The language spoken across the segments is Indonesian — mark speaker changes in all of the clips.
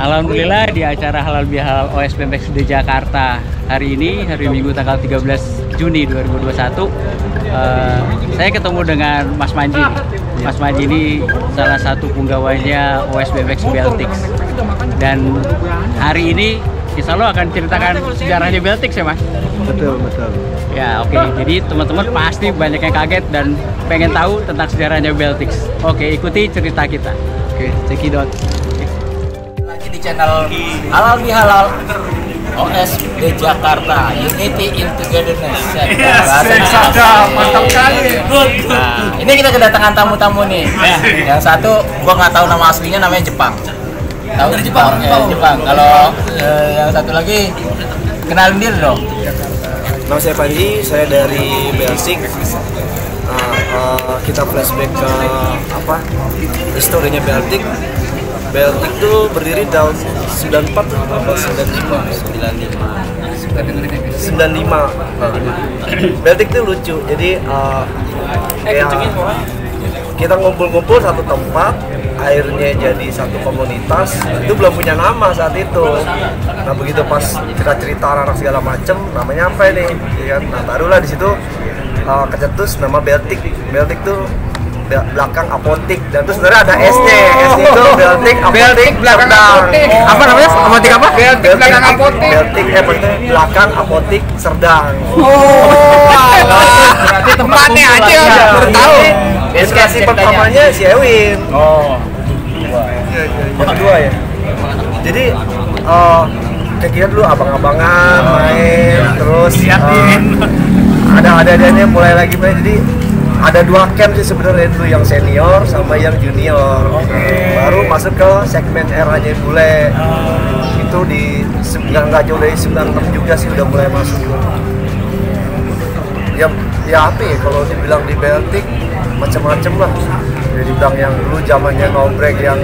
Speaker 1: Alhamdulillah di acara Halal Bihalal OSP di Jakarta hari ini hari Minggu tanggal 13 Juni 2021 uh, eh, saya ketemu dengan Mas Manji. Mas Manji ini salah satu penggawainya OSBMX Beltix dan hari ini Insya Allah akan ceritakan sejarahnya Beltix ya Mas?
Speaker 2: Betul, betul.
Speaker 1: Ya oke, okay. jadi teman-teman pasti banyak yang kaget dan pengen tahu tentang sejarahnya Beltix. Oke, okay, ikuti cerita kita. Oke, okay, cekidot
Speaker 3: channel Halal Bihalal OSB Jakarta Unity in Togetherness
Speaker 2: yes, mantap kali
Speaker 3: nah, ini kita kedatangan tamu-tamu nih. Ya. yang satu gua nggak tahu nama aslinya namanya Jepang. Tahu? Dari Jepang ya, Jepang. Kalau eh, yang satu lagi kenalin diri dong.
Speaker 2: Nama saya Panji saya dari Belsik. Uh, uh, kita flashback ke apa historinya Beltik Beltik itu berdiri tahun 94 atau 95 95 95 Beltik itu lucu jadi uh, ya, kita ngumpul-ngumpul satu tempat akhirnya jadi satu komunitas itu belum punya nama saat itu. Nah begitu pas kita cerita anak segala macem namanya apa ini ya kan? Nah barulah di situ uh, kecetus nama Beltik. Beltik tuh belakang apotik dan terus sebenarnya ada S-nya. S itu Beltik apotik
Speaker 3: belakang apotik.
Speaker 2: Apa namanya? Apotik apa?
Speaker 3: Beltik belakang apotik.
Speaker 2: Beltik eh belakang apotik Serdang.
Speaker 3: Oh berarti tempatnya aja
Speaker 2: udah tahu. Inspirasi pertamanya si Ewin.
Speaker 3: Oh.
Speaker 2: Yang kedua ya? Jadi uh, kayak kita dulu abang-abangan main terus uh, ada ada adanya mulai lagi main. Jadi ada dua camp sih sebenarnya itu yang senior sama yang junior. Okay. baru masuk ke segmen eranya bule. Uh. itu di nggak nggak jauh dari 96 juga sih udah mulai masuk. Ya ya apa ya kalau dibilang di Beltik macam-macam lah. Jadi dibilang yang dulu zamannya ngobrek yang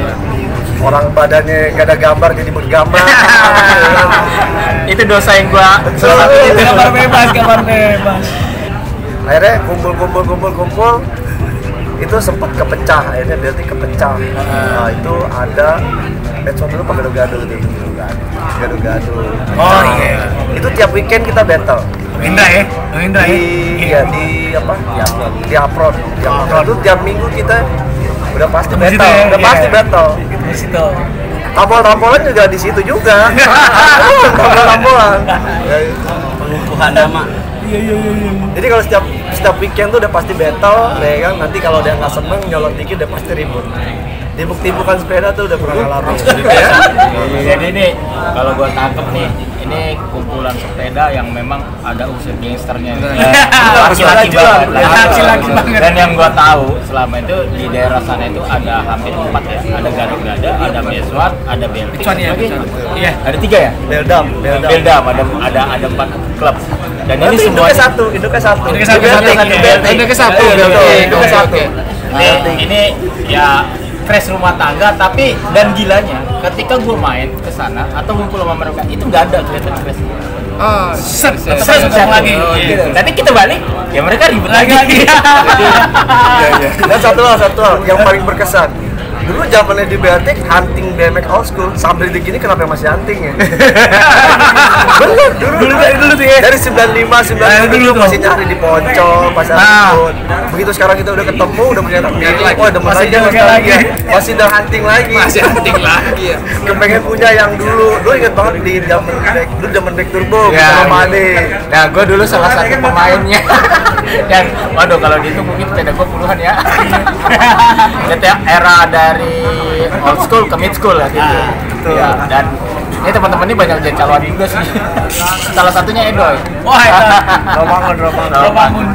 Speaker 2: orang badannya gak ada gambar jadi bergambar
Speaker 3: itu dosa yang gua salah satu. Itu
Speaker 2: gambar bebas gambar bebas akhirnya kumpul kumpul kumpul kumpul. Itu sempat kepecah akhirnya berarti kepecah. Nah, itu ada medsos dulu pakai gado-gado gitu gado-gado
Speaker 3: oh iya
Speaker 2: itu tiap weekend kita battle.
Speaker 3: Indra ya? Indra
Speaker 2: ya? Iya di apa? Di upload. Di upload. Itu tiap minggu kita udah pasti battle. ya? udah pasti iya. battle.
Speaker 3: Di situ
Speaker 2: tampol-tampolan juga di situ juga. Tampol-tampolan
Speaker 3: pengukuhan nama
Speaker 2: iya, iya iya iya. Jadi kalau setiap setiap weekend tuh udah pasti battle ya kan? Nanti kalau dia nggak seneng nyolot dikit udah pasti ribut timbuk-timbukan sepeda tuh udah pernah ngalamin ya?
Speaker 3: Jadi nih kalau gua tangkep nih ini kumpulan sepeda yang memang ada unsur gangsternya. Laki-laki banget laki-laki banget. dan yang gua tahu selama itu di daerah sana itu ada hampir empat ya. Ada gado-gado ada meswat ada beltik.
Speaker 2: Ya
Speaker 3: iya. Ada tiga ya?
Speaker 2: Beldam
Speaker 3: beldam. Ada ada ada empat klub. Dan ini semua
Speaker 2: satu itu ke satu
Speaker 3: itu ke satu itu ke satu. Itu ke satu. Ini ya crash rumah tangga tapi dan gilanya ketika gue main ke sana atau ngumpul sama mereka itu gak ada kelihatan crash
Speaker 2: Oh,
Speaker 3: set, set, set, set lagi. Oh, gitu. Nanti kita balik, ya mereka ribut lagi. lagi.
Speaker 2: Dan satu hal, satu hal yang paling berkesan dulu zamannya di Beatik hunting BMX old school sambil di gini kenapa masih hunting ya? Bener dulu dulu dari dulu tuh ya dari 95 95 dulu masih nyari di Poncol pasar ah. begitu sekarang kita udah ketemu udah punya tak milik. oh udah masih aja lagi. Masih udah hunting lagi.
Speaker 3: Masih hunting lagi ya.
Speaker 2: Kepengen punya yang dulu. Dulu inget banget di zaman dulu zaman back turbo ya, sama Ade
Speaker 3: nah gue dulu salah satu pemainnya yang waduh kalau gitu mungkin sepeda gue puluhan ya itu era dari old school ke mid school lah gitu. Ya, dan ini teman-teman ini banyak jadi calon juga sih. Salah satunya Edoy.
Speaker 2: Wah, oh, Romangun, Romangun.
Speaker 3: Romangun.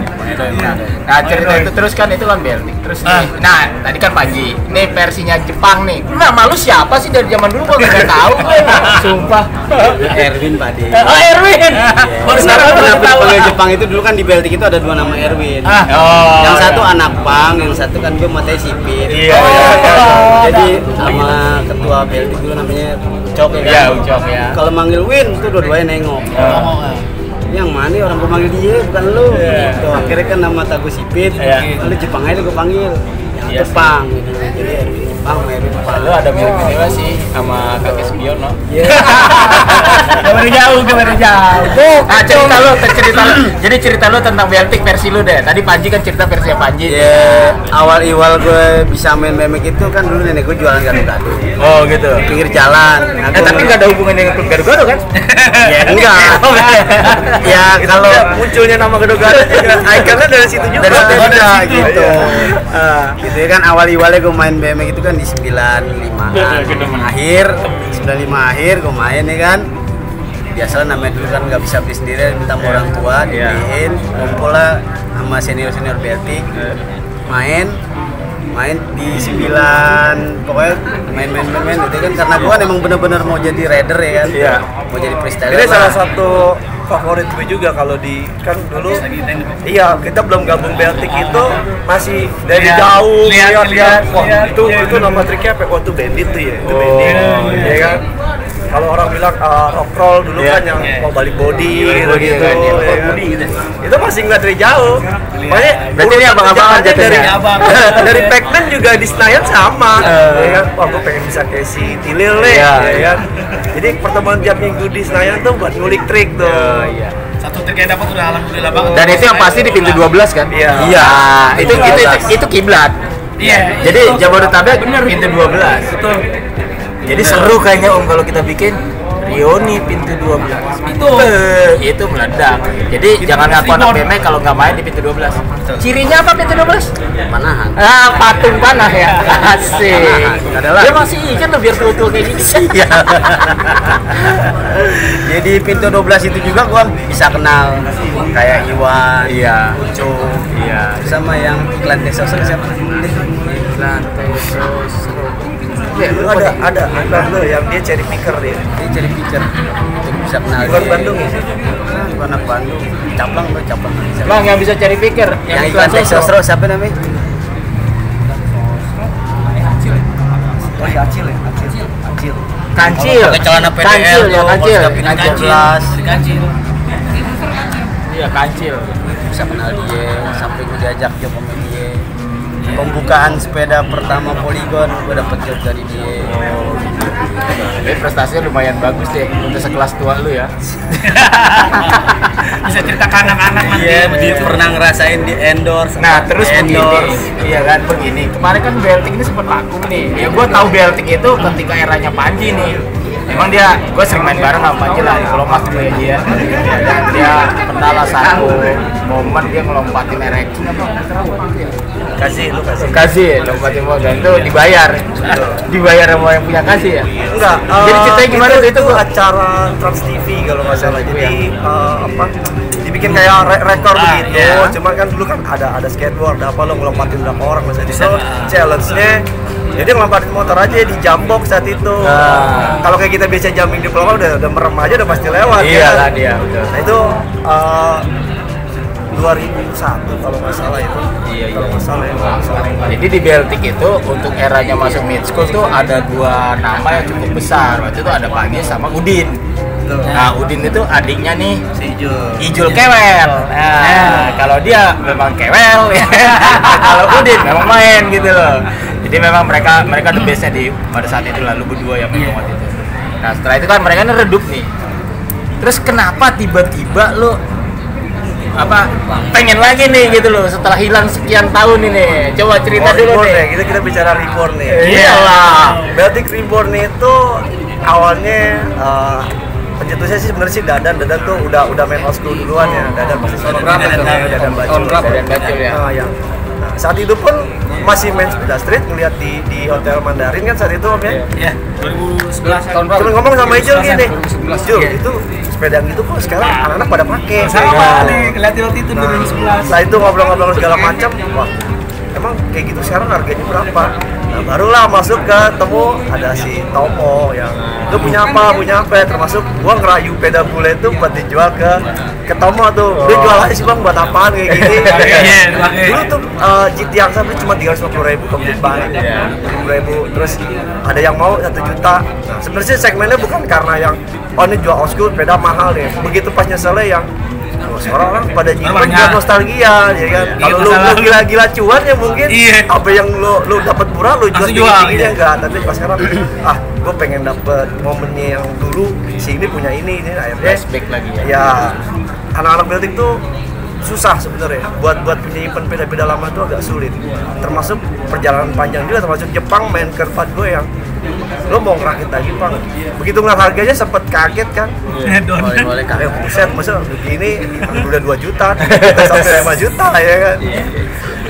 Speaker 3: Nah, cerita itu terus kan itu kan Bernik. Terus nih, nah tadi kan Panji. Ini versinya Jepang nih. Nah, malu siapa sih dari zaman dulu gua enggak tahu. Sumpah.
Speaker 1: Erwin Pak
Speaker 3: Oh, Erwin.
Speaker 1: Baru sekarang tahu. Jepang itu dulu kan di Beltik itu ada dua nama Erwin.
Speaker 3: Ah. Oh.
Speaker 1: Yang satu anak pang, yang satu kan gue matai sipit.
Speaker 3: Iya.
Speaker 1: Jadi sama ketua Beltik dulu namanya Ucok ya kan?
Speaker 3: Iya, Ucok ya.
Speaker 1: Kalau manggil Win tuh dua-duanya nengok. Oh. Yang mana orang gue manggil dia bukan lu. Yeah. Gitu. Akhirnya kan nama Tagu Sipit. Yeah. Lalu Jepang aja gue panggil. Yang yeah. Jepang gitu. Jadi
Speaker 4: bang mirip
Speaker 3: Lu ada mirip-mirip juga sih sama kakek Sugiono.
Speaker 1: Kemarin jauh, kemarin jauh.
Speaker 3: Ah, cerita lu, cerita lu. Jadi cerita lu tentang Beltik versi lu deh. Tadi Panji kan cerita versi Panji.
Speaker 4: ya awal iwal gue bisa main BMX itu kan dulu nenek gue jualan gado-gado
Speaker 3: Oh, gitu.
Speaker 4: pinggir jalan Nah,
Speaker 3: Eh,
Speaker 4: gua-
Speaker 3: tapi nggak ada hubungan dengan klub gado-gado kan?
Speaker 4: ya enggak ya kalau
Speaker 2: munculnya nama gado-gado juga ikonnya dari situ juga
Speaker 4: dari situ gitu
Speaker 3: Ah.
Speaker 4: gitu ya kan awal iwalnya gue main BMX itu kan di 95 akhir 95 akhir gue main ya kan? Biasa namanya dulu kan nggak bisa beli sendiri minta sama orang tua
Speaker 3: Iya.
Speaker 4: dibeliin kumpul lah sama senior senior Beltik main main di 9 pokoknya main main main, main itu kan karena gue emang bener-bener mau jadi rider ya kan
Speaker 3: Iya.
Speaker 4: mau jadi freestyler
Speaker 2: Ini
Speaker 4: lah.
Speaker 2: salah satu favorit gue juga kalau di kan dulu iya kita belum gabung Beltik itu masih dari
Speaker 1: Lihat,
Speaker 2: jauh
Speaker 1: lihat,
Speaker 2: lihat
Speaker 1: lihat,
Speaker 2: wah
Speaker 1: lihat,
Speaker 2: itu
Speaker 1: lihat.
Speaker 2: itu nama triknya apa wah itu bandit tuh ya itu
Speaker 3: Oh,
Speaker 2: bandit
Speaker 3: iya.
Speaker 2: ya kan kalau orang bilang uh, rock roll dulu
Speaker 3: Iya.
Speaker 2: kan yang
Speaker 1: Iya.
Speaker 2: mau balik body
Speaker 3: Balik
Speaker 2: gitu,
Speaker 3: body
Speaker 2: gitu
Speaker 3: kan, iya.
Speaker 2: ya kan. itu masih nggak dari jauh makanya
Speaker 3: Berarti ini abang-abangan
Speaker 2: dari.
Speaker 1: Abang.
Speaker 2: dari Pac-Man juga di Senayan sama
Speaker 3: Eh.
Speaker 2: ya kan wah gue pengen bisa kayak si Tilil nih
Speaker 3: Iya.
Speaker 2: ya kan jadi pertemuan tiap minggu di Senayan tuh buat ngulik trik tuh
Speaker 3: Oh, iya.
Speaker 1: Satu trik yang dapat udah alhamdulillah banget.
Speaker 3: Dan itu yang pasti di pintu 12 kan?
Speaker 2: Iya.
Speaker 3: Iya. Itu itu itu, itu kiblat.
Speaker 1: Iya.
Speaker 3: Jadi Jabodetabek pintu 12.
Speaker 1: Betul.
Speaker 3: Jadi seru kayaknya Om kalau kita bikin Rioni pintu 12
Speaker 1: Itu.
Speaker 3: Itu meledak. Jadi jangan ngaku anak BMX kalau nggak main di pintu 12 cirinya apa pintu 12?
Speaker 4: panahan.
Speaker 3: Ah patung panah ya. Asik.
Speaker 4: Adalah.
Speaker 3: dia masih ikan loh biar tua-tua kayak gitu
Speaker 4: Iya. Jadi pintu 12 itu juga gua bisa kenal kayak Iwan,
Speaker 3: iya.
Speaker 4: Ucup,
Speaker 3: iya.
Speaker 4: Sama yang iklan Tesoso siapa?
Speaker 3: Iklan tesos
Speaker 2: Iya, lu ada ada iklan lu yang dia cherry picker dia
Speaker 4: Dia pitcher. Jadi bisa kenal
Speaker 2: Bukan
Speaker 4: dia.
Speaker 2: Bandung ya?
Speaker 4: Bukan anak Bandung. Caplang tuh caplang.
Speaker 3: bang yang bisa cari pikir
Speaker 4: Yang iklan Tesoso siapa namanya?
Speaker 2: oh iya Acil ya Acil Acil
Speaker 3: kancil
Speaker 4: Pakai celana PDL
Speaker 3: kancil ya kancil kancil
Speaker 4: 12
Speaker 1: Kancil.
Speaker 3: iya kancil
Speaker 4: bisa kenal dia sampai gue diajak job sama dia pembukaan sepeda pertama poligon gue dapet job dari dia
Speaker 3: Tapi prestasinya lumayan bagus deh untuk sekelas tua lu ya.
Speaker 1: Bisa cerita ke anak-anak nanti.
Speaker 4: Iya, dia pernah ngerasain di endorse.
Speaker 3: Nah terus begini,
Speaker 4: endorse.
Speaker 3: iya kan begini. Kemarin kan Beltik ini sempat vakum nih. Ya gue tahu Beltik itu ketika eranya Panji nih. Emang dia, gue sering main bareng sama Panji lah. Kalau waktu dia dia, dia pernah lah satu momen dia ngelompatin apa?
Speaker 2: kasih lu kasih
Speaker 3: Kasih, lompatin mobil dan itu dibayar, dibayar sama yang punya kasih ya.
Speaker 2: Enggak.
Speaker 3: Jadi
Speaker 2: eh,
Speaker 3: ceritanya gimana
Speaker 2: itu, itu
Speaker 3: Itu
Speaker 2: acara Trans TV kalau nggak salah.
Speaker 3: Itu
Speaker 2: Jadi eh, apa? Dibikin kayak re- rekor
Speaker 1: Ah,
Speaker 2: begitu.
Speaker 1: iya.
Speaker 2: Cuman kan dulu kan ada ada skateboard, ada apa lo ngelompatin berapa orang masa itu challenge-nya. Jadi ngelompatin motor aja di jambok saat itu.
Speaker 3: Ah.
Speaker 2: Kalau kayak kita biasa jumping di pulau udah udah merem aja udah pasti lewat.
Speaker 3: Iya
Speaker 2: ya.
Speaker 3: lah dia, betul.
Speaker 2: Nah itu eh, 2001 kalau nggak salah itu.
Speaker 3: Iya,
Speaker 2: Kalau
Speaker 3: iya.
Speaker 2: nggak salah ya. kalau nggak salah.
Speaker 3: Jadi di Beltik itu untuk eranya masuk mid school tuh ada dua nama yang cukup besar. Waktu itu ada Panji sama Udin. Nah Udin itu adiknya nih
Speaker 4: Si Ijul.
Speaker 3: Ijul Kewel. Nah, kalau dia memang Kewel ya. kalau Udin memang main gitu loh. Jadi memang mereka mereka the bestnya di pada saat itu lalu berdua yang memang waktu itu. Nah setelah itu kan mereka ini redup nih. Terus kenapa tiba-tiba lo apa pengen lagi nih gitu loh setelah hilang sekian tahun ini coba cerita
Speaker 2: Oh,
Speaker 3: dulu nih
Speaker 2: ya, kita kita bicara reborn nih.
Speaker 3: iyalah
Speaker 2: Baltic Reborn itu awalnya uh, pencetusnya sih sebenarnya sih Dadan, Dadan tuh udah udah main old school duluan ya. Dadan pasti sono berapa
Speaker 1: Dadan,
Speaker 2: tuh?
Speaker 1: Dadan.
Speaker 2: Dadan Bacul.
Speaker 3: Dadan Bacul, ya.
Speaker 2: Nah, yang nah, saat itu pun masih main sepeda street ngeliat di di hotel Mandarin kan saat itu om ya.
Speaker 1: Iya, 2011
Speaker 4: Tahun
Speaker 2: Cuma ngomong sama Ijul gini,
Speaker 1: 2011.
Speaker 2: Jul
Speaker 1: Iya.
Speaker 2: itu sepeda gitu kok sekarang anak-anak pada pakai.
Speaker 1: Sama
Speaker 2: Nah,
Speaker 1: nih, kelihatan waktu itu
Speaker 2: Nah,
Speaker 1: 2011.
Speaker 2: setelah itu ngobrol-ngobrol segala macam, wah emang kayak gitu sekarang harganya berapa? Nah barulah masuk ke temu ada si Tomo yang lu punya apa punya apa? ya? termasuk gua ngerayu peda bule itu buat dijual ke ke Tomo tuh. Dia jual aja sih bang buat apaan kayak gini.
Speaker 1: Iya, pakai.
Speaker 2: dulu tuh uh, GT yang sampai cuma tiga ratus ribu ke Dubai ribu. Terus ada yang mau satu juta. Nah, sebenarnya segmennya bukan karena yang oh ini jual old school sepeda mahal nih begitu pas nyeselnya yang sekarang orang pada nyimpen
Speaker 5: Banyak.
Speaker 2: buat nostalgia ya kan
Speaker 5: Iya,
Speaker 2: kalau lu, lu gila-gila cuan ya mungkin
Speaker 5: Iya.
Speaker 2: apa yang lu lu dapat murah lu
Speaker 5: jual
Speaker 2: tinggi-tingginya
Speaker 5: iya.
Speaker 2: enggak tapi pas sekarang ah gue pengen dapet momennya yang dulu si ini punya ini ini akhirnya
Speaker 3: Flashback lagi ya.
Speaker 2: ya anak-anak building tuh susah sebenarnya buat buat menyimpan peda-peda lama itu agak sulit termasuk perjalanan panjang juga termasuk Jepang main ke tempat gue yang lo mau ngerakit lagi pang begitu ngeliat harganya sempet kaget kan?
Speaker 4: Boleh boleh kak
Speaker 2: Eh buset, masa begini udah 2 juta, 3 juta sampai 5 juta ya kan?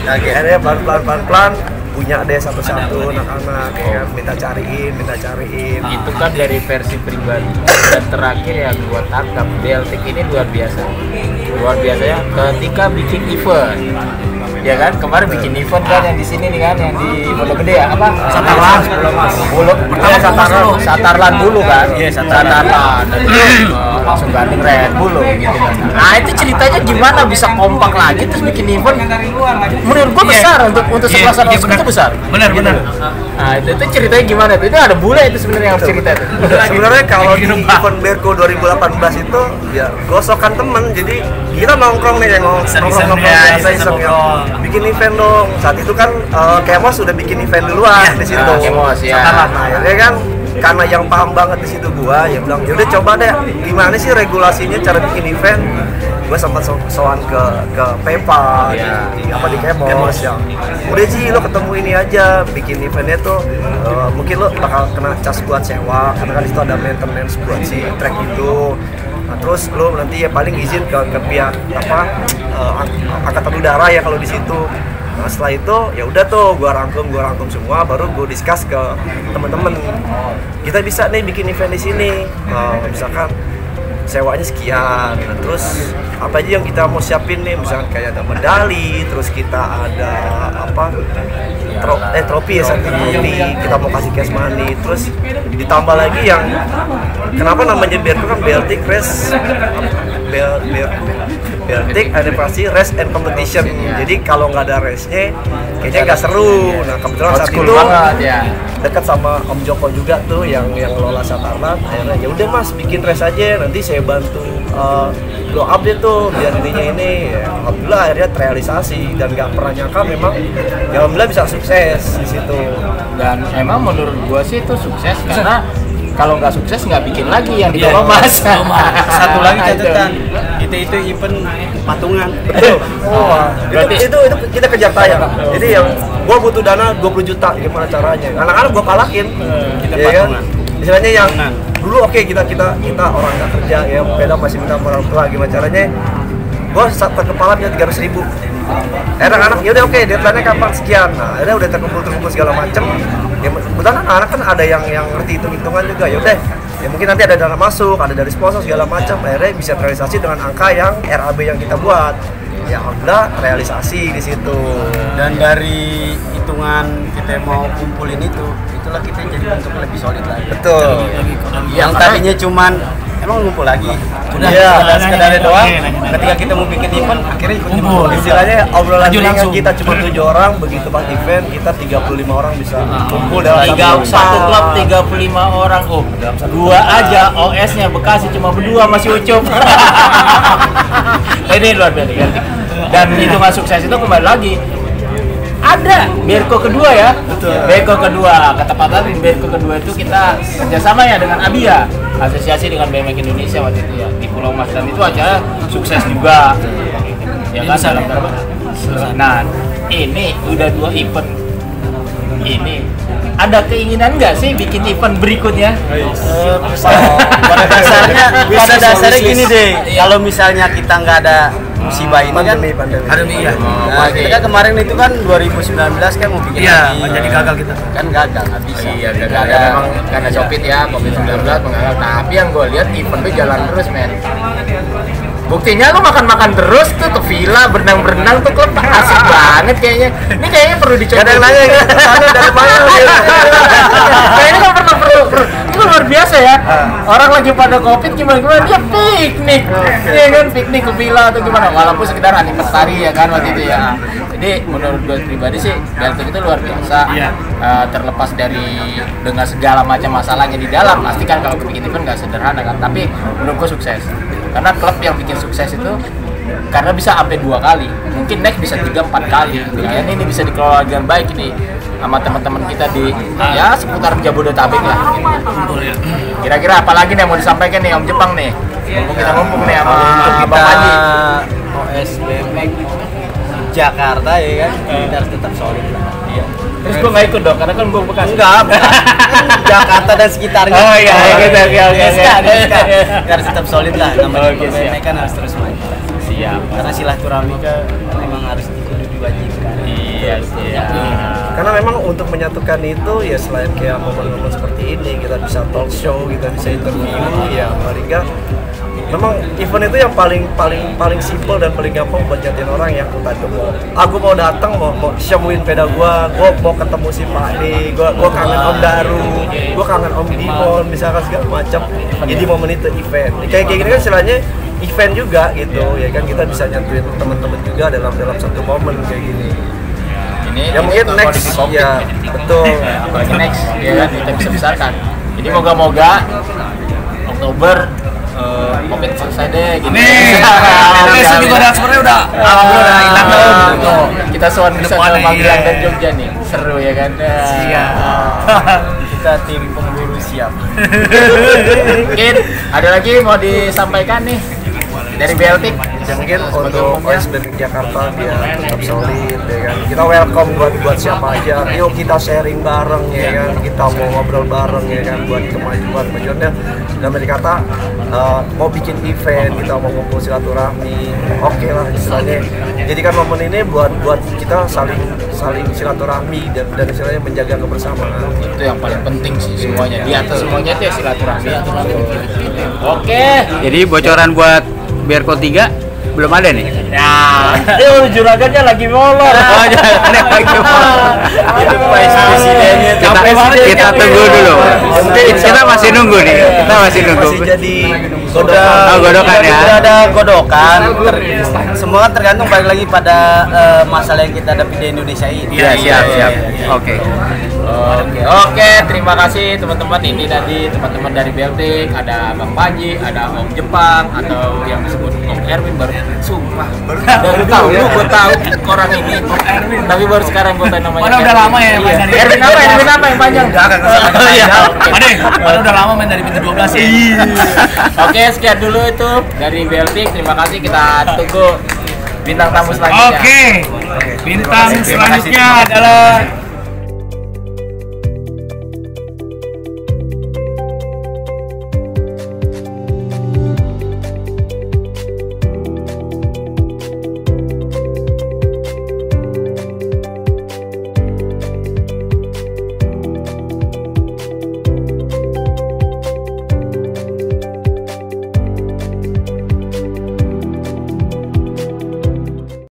Speaker 2: Akhirnya pelan-pelan pelan-pelan punya deh satu-satu anak-anak. ya kan? Minta cariin, minta cariin.
Speaker 3: Itu kan dari versi pribadi. Dan terakhir yang gua tangkap Deltic ini luar biasa. Luar biasa ya ketika bikin event ya kan? Kemarin bikin event kan yang di sini nih kan yang di Pondok Gede ya apa?
Speaker 5: Satarlan.
Speaker 3: Bulu pertama Satarlan. Satarlan dulu kan?
Speaker 4: Iya,
Speaker 3: Satarlan. Eh, langsung gandeng Red Bull gitu kan. Nah itu ceritanya gimana bisa kompak lagi terus bikin event? Menurut gua besar untuk untuk
Speaker 5: Iya,
Speaker 3: sekelas
Speaker 5: iya,
Speaker 3: itu besar.
Speaker 5: Benar,
Speaker 3: Gitu.
Speaker 5: benar.
Speaker 3: Nah itu, itu ceritanya gimana tuh? Itu ada bule itu sebenarnya yang cerita itu
Speaker 2: sebenarnya kalau di event Berko 2018 itu ya gosokan temen. Jadi kita nongkrong nih yang nongkrong nongkrong
Speaker 5: ya,
Speaker 2: biasa
Speaker 5: iseng
Speaker 2: ya. bikin event dong. Saat itu kan eh, Kemos sudah bikin event duluan di situ.
Speaker 3: Nah, Kemos, ya.
Speaker 2: Nah, akhirnya kan karena yang paham banget di situ gua ya bilang yaudah coba deh gimana sih regulasinya cara bikin event gua sempat so soan ke ke Pepa
Speaker 3: Iya.
Speaker 2: di, apa di Kemos ya udah sih lo ketemu ini aja bikin eventnya tuh eh, mungkin lo bakal kena cas buat sewa karena kan itu ada maintenance buat si track itu Nah, terus lo nanti ya paling izin ke, ke pihak apa ang- angkatan udara ya kalau di situ. Nah, setelah itu ya udah tuh gua rangkum gua rangkum semua baru gua discuss ke temen-temen. Kita bisa nih bikin event di sini. Eh, misalkan sewanya sekian. Nah, terus apa aja yang kita mau siapin nih misalkan kayak ada medali, terus kita ada apa tro eh trofi ya satu trofi kita mau kasih cash money terus ditambah lagi yang kenapa namanya Berko kan Bel, Bel, Baltic Anniversary Race and Competition. Jadi kalau nggak ada race-nya kayaknya nggak seru. Nah kebetulan saat itu
Speaker 3: ya.
Speaker 2: dekat sama Om Joko juga tuh yang yang lola Satarlan akhirnya ya udah mas bikin race aja. Nanti saya bantu uh, blow up deh tuh biar ininya ini. Ya, alhamdulillah akhirnya terrealisasi. Dan nggak pernah nyangka memang ya alhamdulillah bisa sukses di situ.
Speaker 3: Dan emang menurut gua sih itu sukses karena kalau nggak sukses nggak bikin lagi yang di
Speaker 5: Iya.
Speaker 3: Mas.
Speaker 4: Satu lagi catatan kita itu event patungan.
Speaker 2: Betul
Speaker 3: Oh,
Speaker 2: itu,
Speaker 3: berarti-
Speaker 2: itu itu kita kejar tayang jadi yang gua butuh dana 20 juta gimana caranya? Anak-anak gua kalahin
Speaker 4: Kita
Speaker 2: ya kan?
Speaker 4: patungan.
Speaker 2: istilahnya yang dulu oke kita kita kita orang nggak kerja ya beda masih minta orang tua gimana caranya? Gua satu kepala punya tiga ribu. Anak-anak ya udah oke deadline-nya kapan? Sekian. Nah akhirnya udah terkumpul terkumpul segala macem. Ya kebetulan anak kan ada yang yang ngerti hitung hitungan juga ya udah ya mungkin nanti ada dana masuk ada dari sponsor segala macam. Akhirnya bisa terrealisasi dengan angka yang RAB yang kita buat. Ya alhamdulillah realisasi di situ.
Speaker 4: Dan dari hitungan kita mau kumpulin itu itulah kita jadi bentuk lebih solid lagi.
Speaker 2: Betul.
Speaker 4: Yang tadinya cuman emang ngumpul lagi?
Speaker 5: Udah,
Speaker 2: Iya,
Speaker 5: sekedar
Speaker 4: sekedar doang.
Speaker 5: nanya, nanya.
Speaker 4: ketika kita mau bikin event akhirnya ikut
Speaker 5: kumpul
Speaker 2: istilahnya obrolan ringan kita cuma tujuh orang begitu pas event kita 35 orang bisa kumpul dalam
Speaker 3: tiga
Speaker 2: satu
Speaker 3: klub 35 orang. Oh dua aja OS-nya Bekasi cuma berdua masih ucup. Ini luar biasa. Dan hitungan sukses. Itu kembali lagi ada. Berko kedua ya. Berko kedua. Ketepatan di Berko kedua itu kita kerjasama ya dengan Abia. Asosiasi dengan BMX Indonesia waktu itu ya. Di Pulau Mas. Dan itu acara sukses juga. Ya kan? Dalam nah ini udah dua event. Ini. Ada keinginan nggak sih bikin event berikutnya?
Speaker 4: pada dasarnya pada dasarnya gini deh kalau misalnya kita nggak ada musibah ini kan
Speaker 2: pandemi pandemi
Speaker 5: Pandemi ya.
Speaker 4: Nah, kita kan kemarin itu kan 2019 kan mau bikin
Speaker 5: Iya,
Speaker 4: lagi.
Speaker 5: jadi gagal kita.
Speaker 4: Kan gagal, nggak bisa.
Speaker 3: Iya,
Speaker 4: Nggak
Speaker 3: karena
Speaker 4: ada.
Speaker 3: memang karena covid ya, covid 19 mengalah. Tapi yang gue lihat eventnya jalan terus, men. Buktinya lu makan-makan terus tuh ke villa, berenang-berenang tuh klub asik banget kayaknya. Ini kayaknya perlu dicoba.
Speaker 2: Ada yang nanya sana dari mana
Speaker 3: kayaknya kan perlu perlu, perlu. Itu luar biasa ya. Orang lagi pada covid gimana gimana dia piknik. Iya kan piknik ke villa atau gimana. Walaupun sekedar anniversary ya kan waktu itu ya. Jadi menurut gue pribadi sih Galtung itu luar biasa.
Speaker 5: Iya.
Speaker 3: Eh, terlepas dari dengan segala macam masalahnya di dalam pasti kan kalau bikin event nggak sederhana kan tapi menurut gue sukses karena klub yang bikin sukses itu karena bisa sampai dua kali. Mungkin next bisa tiga empat kali. Kayaknya ini bisa dikelola dengan baik ini sama teman-teman kita di ya seputar Jabodetabek lah. Kira-kira apa lagi nih yang mau disampaikan nih Om Jepang nih? Mumpung kita ngumpul nih sama
Speaker 4: kita
Speaker 3: Haji
Speaker 4: OSBM Jakarta ya kan? Kita harus tetap solid lah
Speaker 3: terus gue nggak ikut dong karena kan gue bekas
Speaker 4: enggak. Jakarta dan sekitarnya
Speaker 3: Oh, iya, iya, oke.
Speaker 4: Kak, yes, Kak. Kita harus tetap solid lah namanya PBM
Speaker 3: siap.
Speaker 4: kan harus terus maju
Speaker 3: siap
Speaker 4: karena silaturahmi kan memang harus dikudu diwajibkan
Speaker 3: iya siap
Speaker 2: karena memang untuk menyatukan itu ya selain kayak momen-momen seperti ini kita bisa talk show kita bisa interview ya paling nggak memang event itu yang paling paling paling simple dan paling gampang buat nyatuin orang yang tadi mau. Aku mau datang mau mau syamuin peda gua gua mau ketemu si Pak D gua gua kangen Om Daru gua kangen Om Dimon misalkan segala macam. Jadi momen itu event. Kayak kayak gini kan istilahnya event juga gitu ya kan kita bisa nyatuin teman-teman juga dalam dalam satu momen kayak gini
Speaker 3: ini
Speaker 2: ya mungkin next
Speaker 3: COVID.
Speaker 2: ya betul
Speaker 3: apalagi next ya kan kita bisa besarkan jadi moga-moga Oktober eh, COVID selesai deh gitu. Alhamdulillah.
Speaker 5: besok juga udah sebenarnya udah alhamdulillah udah hilang
Speaker 3: Ah.
Speaker 5: Tuh.
Speaker 3: kita soal bisa ke Magelang
Speaker 5: iya.
Speaker 3: dan Jogja nih seru ya kan
Speaker 4: kita tim pemburu siap
Speaker 3: mungkin ada lagi mau disampaikan nih dari Beltik
Speaker 2: ya mungkin untuk OSBM Jakarta biar tetap solid ya kan? Kita welcome buat buat siapa aja. Yuk kita sharing bareng ya kan? Kita mau ngobrol bareng ya kan? Buat kemajuan kemajuannya. Dalam kata eh, mau bikin event kita mau ngumpul silaturahmi. Oke lah istilahnya. Jadi kan momen ini buat buat kita saling saling silaturahmi dan dan istilahnya menjaga kebersamaan.
Speaker 3: Itu yang paling penting sih semuanya. Di atas semuanya itu ya silaturahmi. Oke.
Speaker 1: Jadi bocoran buat Berko 3 belum ada nih.
Speaker 3: nah itu juragannya lagi molor
Speaker 1: Oh, jangan ada lagi.
Speaker 3: presidennya
Speaker 1: Kita, kita tunggu dulu. Kita masih nunggu nih. Kita masih nunggu.
Speaker 2: masih jadi
Speaker 4: Udah,
Speaker 1: Oh, godokan ya.
Speaker 4: Udah ada godokan. Ter- semua kan tergantung balik lagi pada eh, masalah yang kita hadapi di Indonesia ini.
Speaker 1: Iya, siap, siap. Oke.
Speaker 3: Oke, oke, terima kasih teman-teman. Ini tadi teman-teman dari Beltik, ada Bang Panji, ada Om Jepang, atau yang disebut Om Erwin baru sumpah baru baru tahu lu gue tahu orang ini tapi baru sekarang gue tahu namanya
Speaker 5: Padahal udah
Speaker 3: Erwin.
Speaker 5: lama ya,
Speaker 3: Iya.
Speaker 5: Mas Dari.
Speaker 3: Erwin apa Erwin apa yang panjang Oh, iya.
Speaker 5: Ade, padahal udah lama main dari pintu 12 ya.
Speaker 3: oke sekian dulu itu dari Beltik terima kasih kita tunggu bintang tamu selanjutnya
Speaker 5: Oke. Bintang selanjutnya adalah